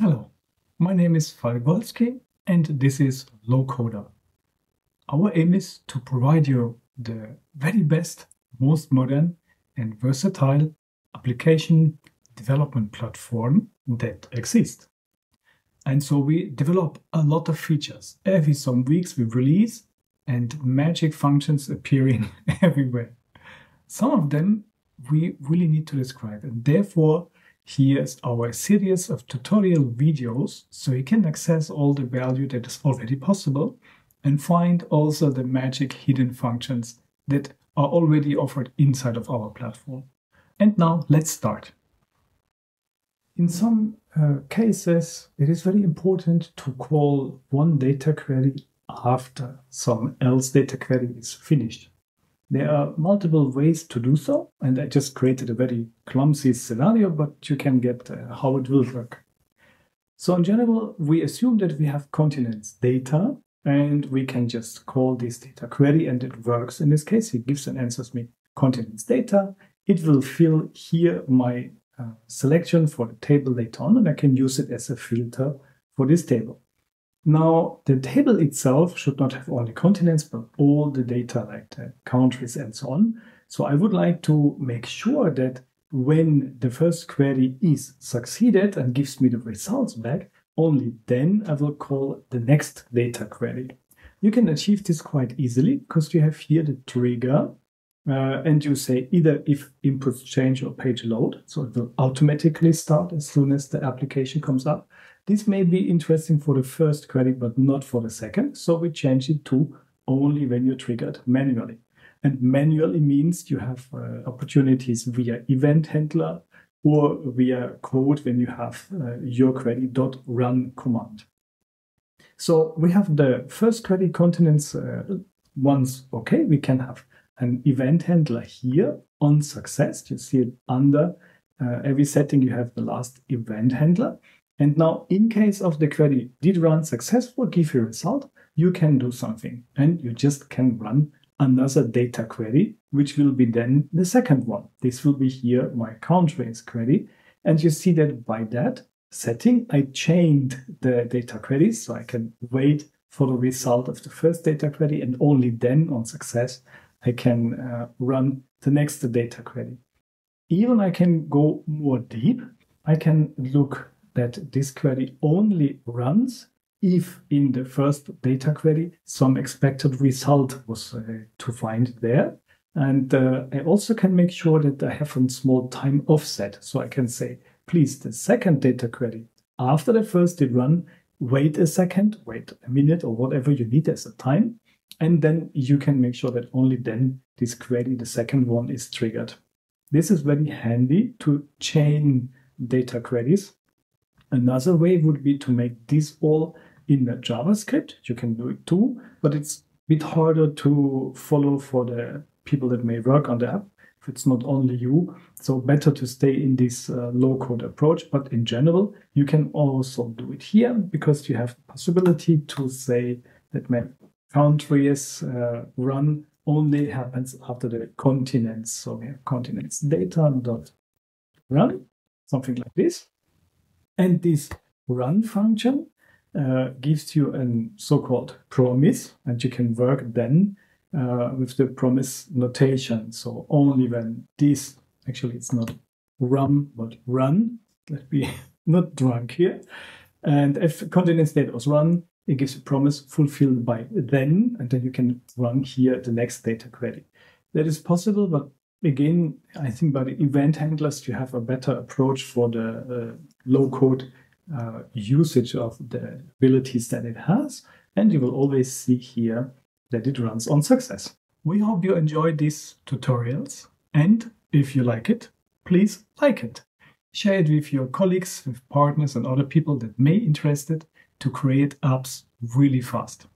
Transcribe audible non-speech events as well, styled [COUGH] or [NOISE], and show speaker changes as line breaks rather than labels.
Hello, my name is Falk Wolsky and this is Lowcoder. Our aim is to provide you the very best, most modern and versatile application development platform that exists. And so we develop a lot of features. Every some weeks we release and magic functions appearing [LAUGHS] everywhere. Some of them we really need to describe and therefore Here's our series of tutorial videos so you can access all the value that is already possible and find also the magic hidden functions that are already offered inside of our platform. And now let's start. In some uh, cases, it is very important to call one data query after some else data query is finished. There are multiple ways to do so, and I just created a very clumsy scenario, but you can get uh, how it will work. So in general, we assume that we have continents data, and we can just call this data query, and it works. In this case, it gives and answers me continents data. It will fill here my uh, selection for the table later on, and I can use it as a filter for this table. Now, the table itself should not have only continents, but all the data like the countries and so on. So I would like to make sure that when the first query is succeeded and gives me the results back, only then I will call the next data query. You can achieve this quite easily because you have here the trigger uh, and you say either if inputs change or page load, so it will automatically start as soon as the application comes up, this may be interesting for the first query, but not for the second. So we change it to only when you triggered manually. And manually means you have uh, opportunities via event handler or via code when you have uh, your query.run command. So we have the first query continents uh, once okay. We can have an event handler here on success. You see it under uh, every setting. You have the last event handler. And now, in case of the query did run successful, give you a result, you can do something and you just can run another data query, which will be then the second one. This will be here my countries query. And you see that by that setting, I chained the data queries. So I can wait for the result of the first data query and only then on success, I can uh, run the next data query. Even I can go more deep. I can look that this query only runs if in the first data query some expected result was uh, to find there. And uh, I also can make sure that I have a small time offset. So I can say, please, the second data query after the first did run, wait a second, wait a minute or whatever you need as a time. And then you can make sure that only then this query, the second one is triggered. This is very handy to chain data queries Another way would be to make this all in the JavaScript. You can do it too, but it's a bit harder to follow for the people that may work on the app if it's not only you. So better to stay in this uh, low code approach. But in general, you can also do it here because you have the possibility to say that countries uh, run only happens after the continents. So we have continents data dot run, something like this. And this run function uh, gives you a so-called promise, and you can work then uh, with the promise notation. So only when this, actually it's not run, but run, let me [LAUGHS] not drunk here. And if continents data was run, it gives a promise fulfilled by then, and then you can run here the next data query. That is possible, but again, I think by the event handlers, you have a better approach for the uh, low code uh, usage of the abilities that it has. And you will always see here that it runs on success. We hope you enjoyed these tutorials. And if you like it, please like it. Share it with your colleagues, with partners, and other people that may interested to create apps really fast.